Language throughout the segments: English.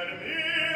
Io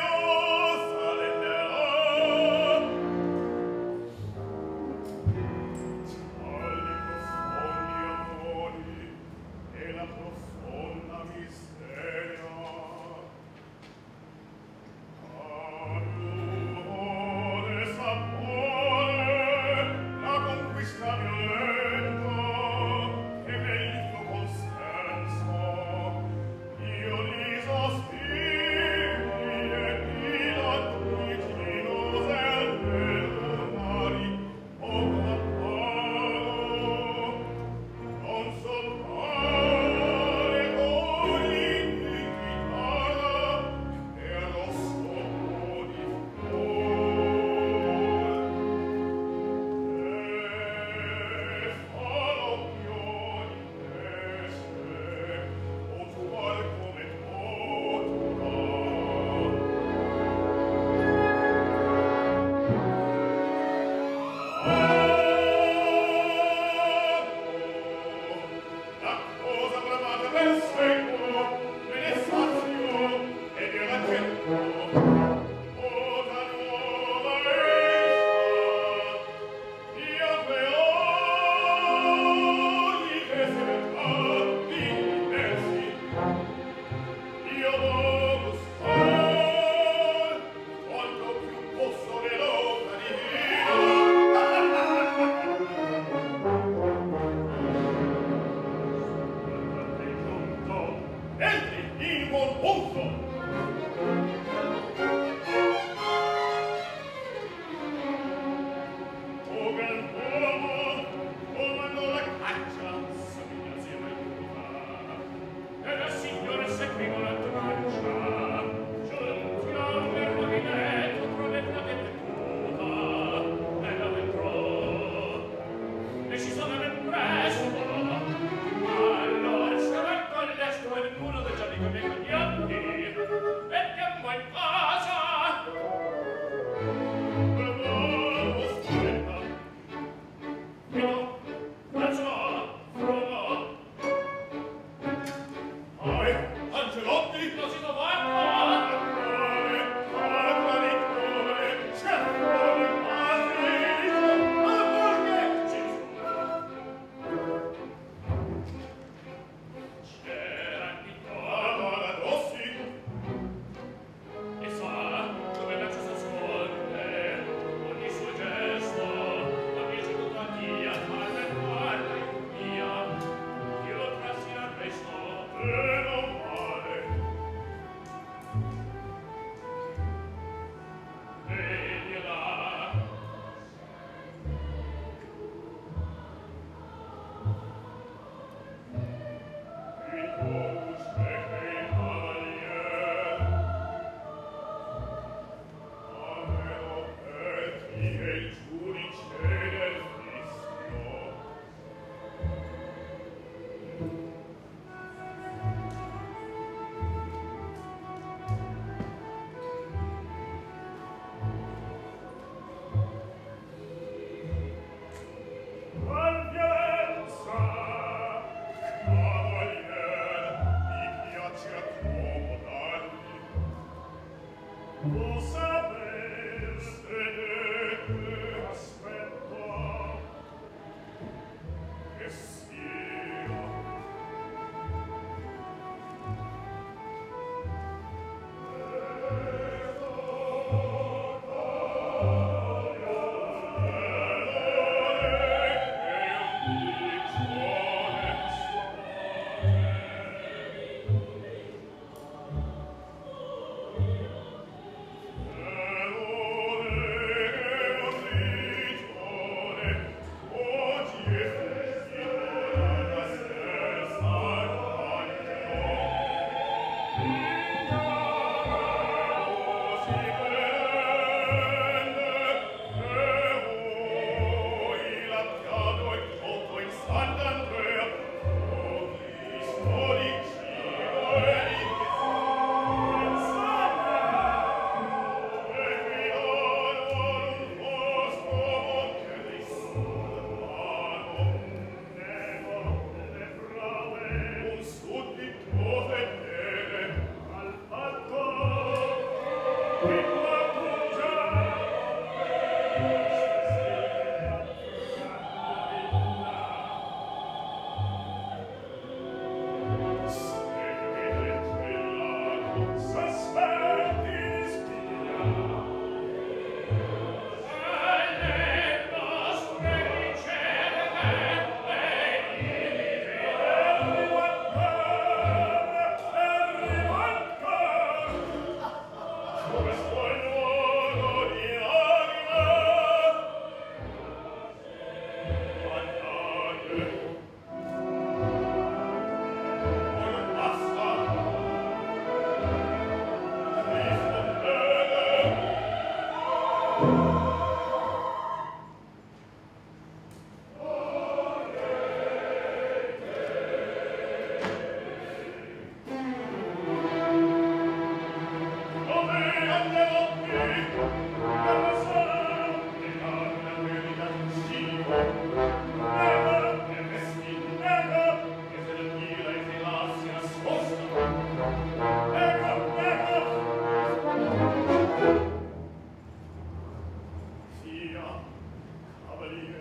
But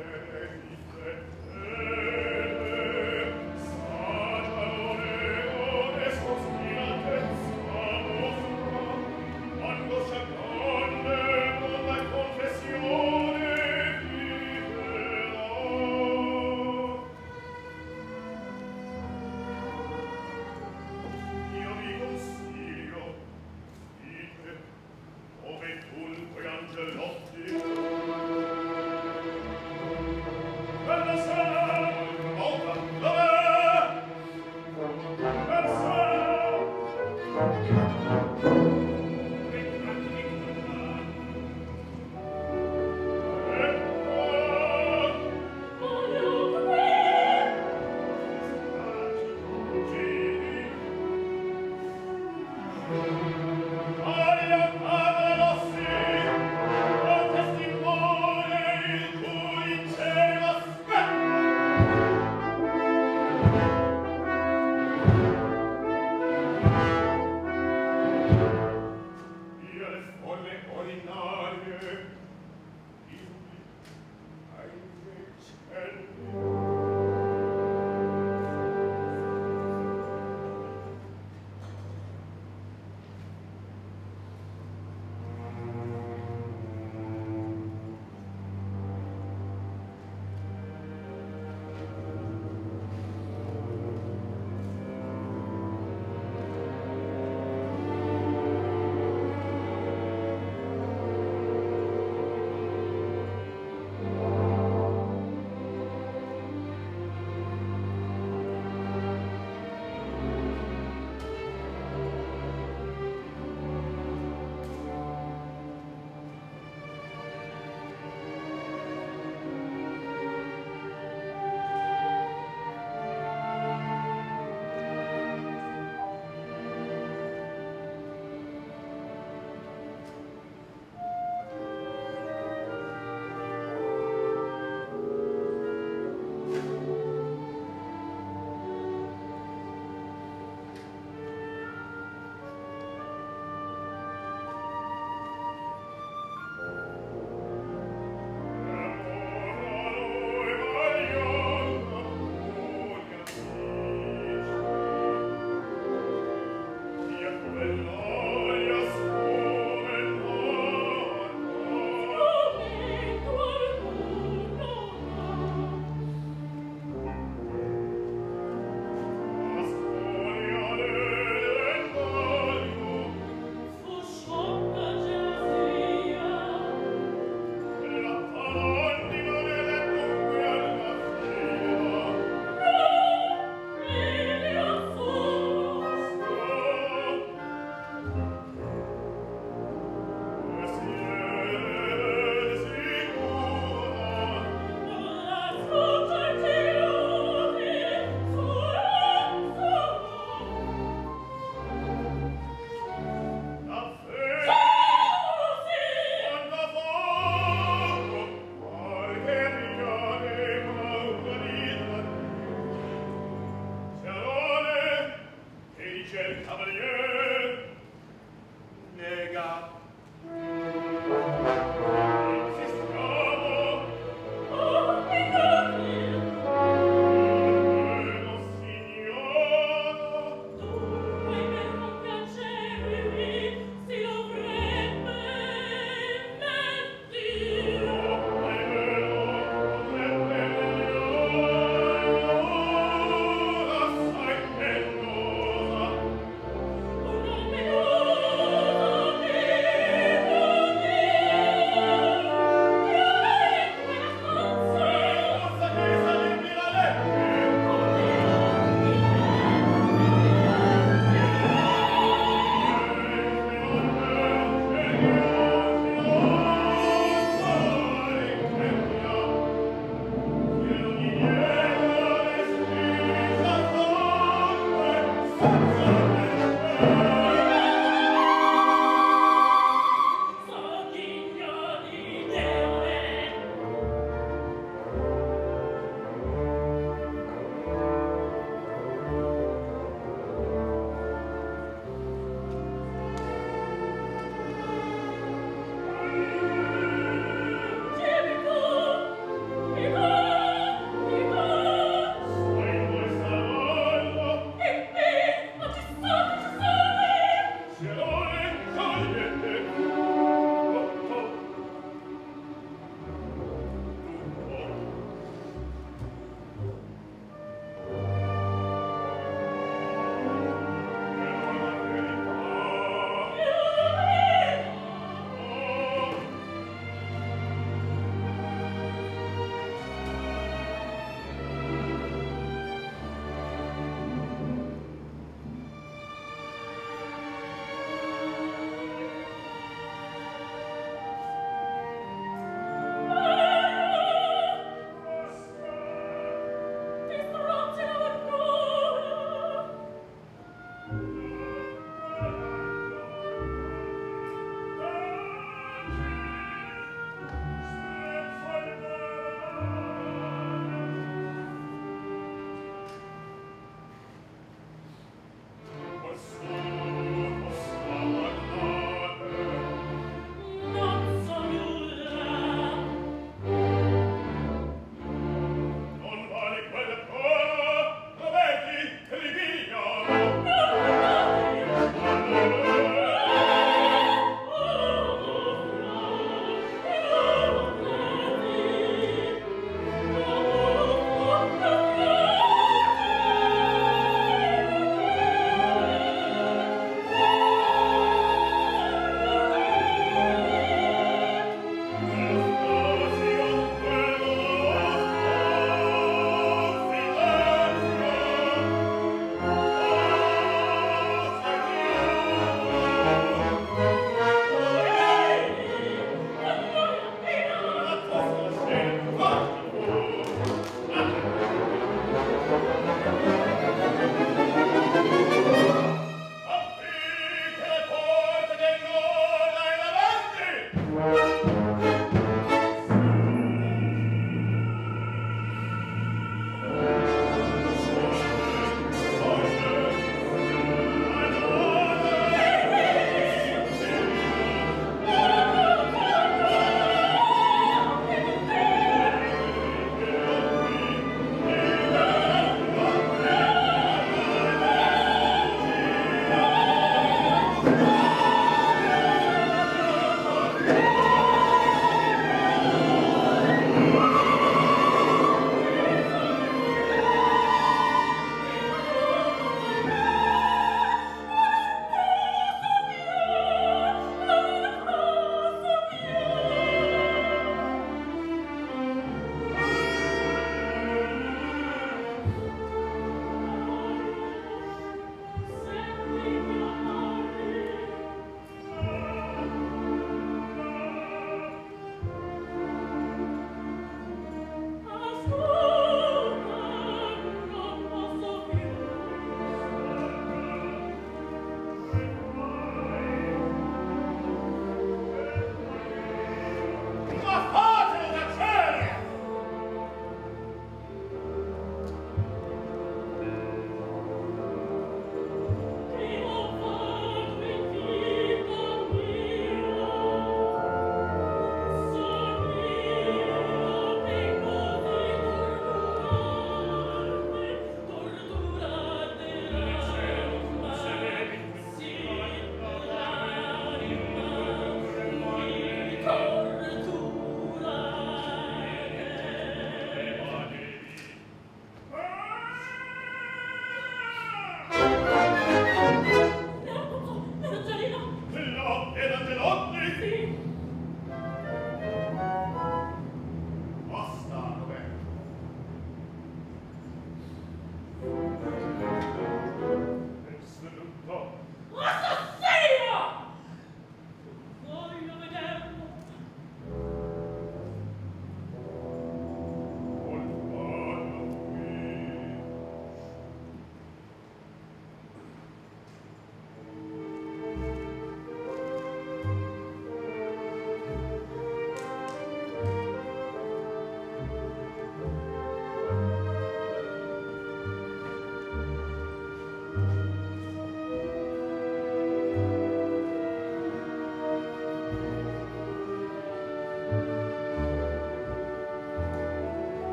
God